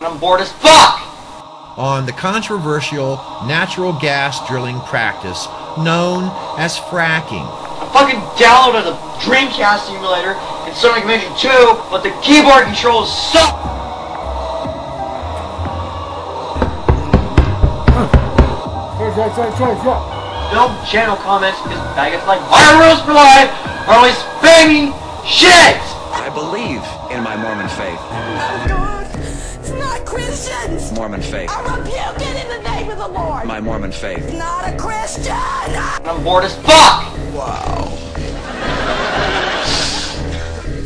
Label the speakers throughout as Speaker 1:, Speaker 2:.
Speaker 1: I'm bored as fuck!
Speaker 2: on the controversial natural gas drilling practice known as fracking.
Speaker 1: I fucking downloaded the Dreamcast simulator and Sonic Mission 2, but the keyboard controls suck! Film channel comments because faggots like my rules for life are always spamming shit!
Speaker 3: Mormon faith.
Speaker 4: I rebuke it in the name of the Lord.
Speaker 3: My Mormon faith.
Speaker 4: Not a Christian.
Speaker 1: I'm bored as fuck! Wow.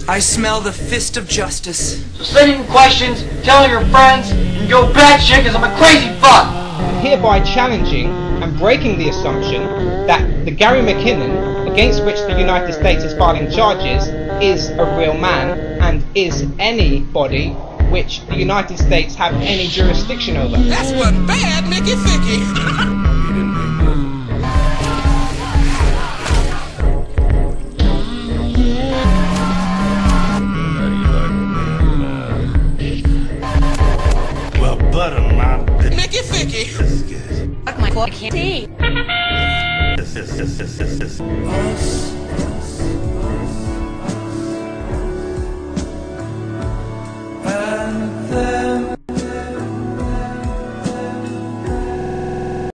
Speaker 5: I smell the fist of justice.
Speaker 1: So send in questions, tell your friends, and go batshit because I'm a crazy fuck!
Speaker 6: hereby challenging and breaking the assumption that the Gary McKinnon against which the United States is filing charges is a real man and is anybody which the United States have any jurisdiction over.
Speaker 5: That's one bad Mickey Ficky.
Speaker 7: Well, butter my
Speaker 5: Mickey Ficky.
Speaker 8: Fuck my fucking teeth.
Speaker 7: this, this,